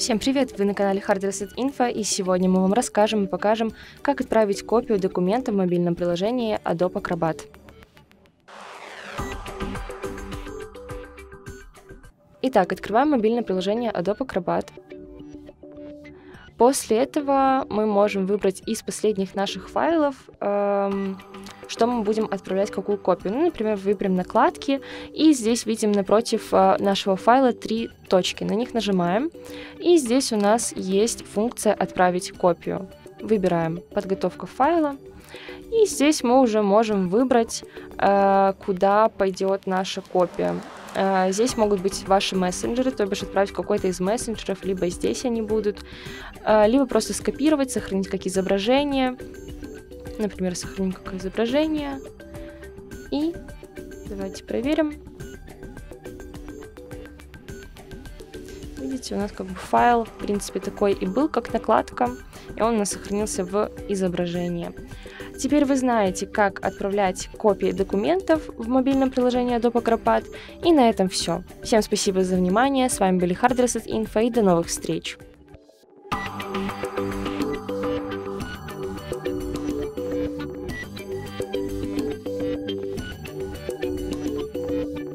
Всем привет! Вы на канале Hard Info и сегодня мы вам расскажем и покажем, как отправить копию документа в мобильном приложении Adobe Acrobat. Итак, открываем мобильное приложение Adobe Acrobat. После этого мы можем выбрать из последних наших файлов эм, что мы будем отправлять какую копию. Ну, например, выберем накладки, и здесь видим напротив э, нашего файла три точки. На них нажимаем, и здесь у нас есть функция «Отправить копию». Выбираем «Подготовка файла», и здесь мы уже можем выбрать, э, куда пойдет наша копия. Э, здесь могут быть ваши мессенджеры, то бишь отправить какой-то из мессенджеров, либо здесь они будут, либо просто скопировать, сохранить как изображение, Например, сохраним какое изображение. И давайте проверим. Видите, у нас как бы файл, в принципе, такой и был, как накладка, и он у нас сохранился в изображении. Теперь вы знаете, как отправлять копии документов в мобильном приложении Adobe Acrobat. И на этом все. Всем спасибо за внимание. С вами были Hard Reset Info и до новых встреч.